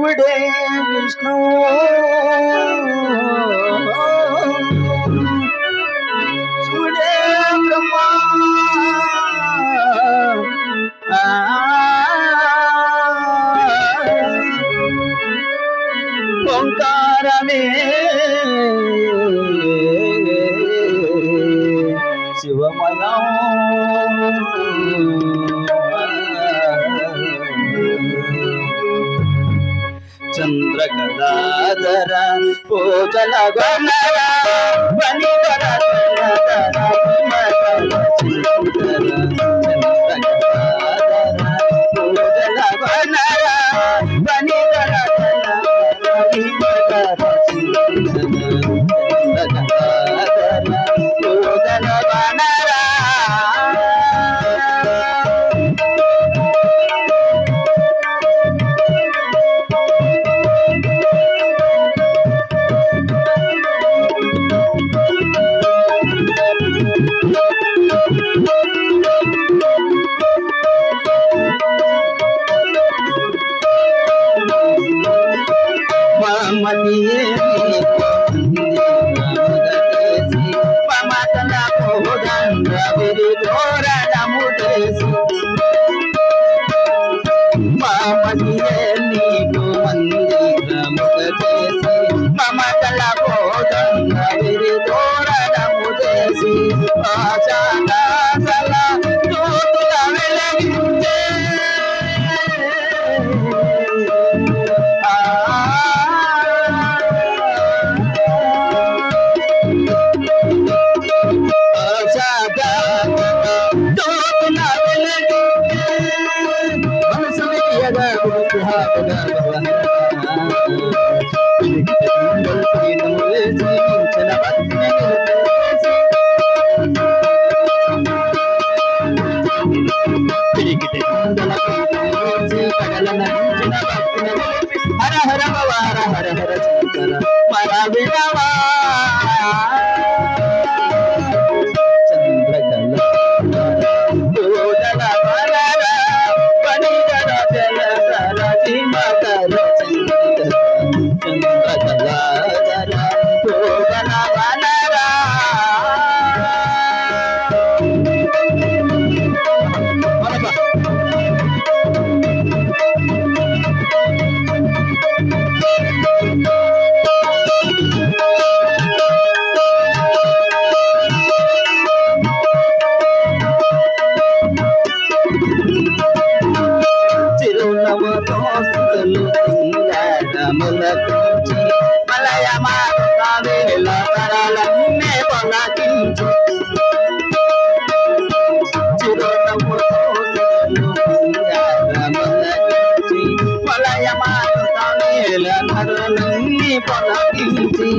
ಶಿವುಡೇ ವಿಷ್ಣು ಶಿವುಡೇ ಬ್ರಹ್ಮ ಓಂಕಾರನೇ ಶಿವಮನೋ ಚಂದ್ರ ಕಲಾದರ ಪೂಜನ ಗೊನ್ನರ ಬನಿವರ ಚಂದ್ರ ಕಲಾದರ ಪೂಜನ ಗೊನ್ನರ ಬನಿವರ మమతియే నీకు మందిరముగ చేసి మమతల పోదండ చేసి హర హర భవ హర హర హర శంకర మర విడవా. సింగారముల తుంచి మలయమాత వేల తరాలన్నే పలకించు చిరునవ్వుతో సుతులు సింగారముల తుంచి మలయమాత వేల తరాలన్నీ పలకించి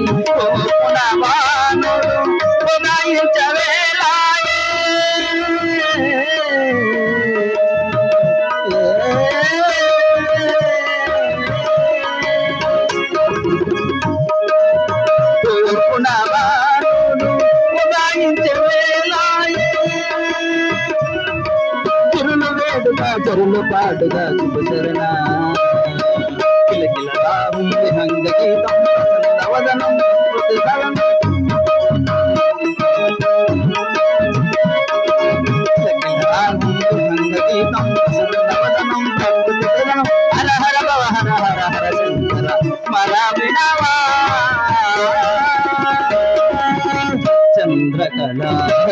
చెరులు పాడుగా శుభశరణ. కిలకిల రాహుం హంగ గీతం వదనం స్మృతి హర